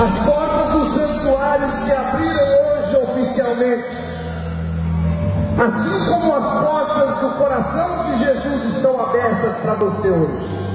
As portas do santuário se abriram hoje oficialmente. Assim como as portas do coração de Jesus estão abertas para você hoje.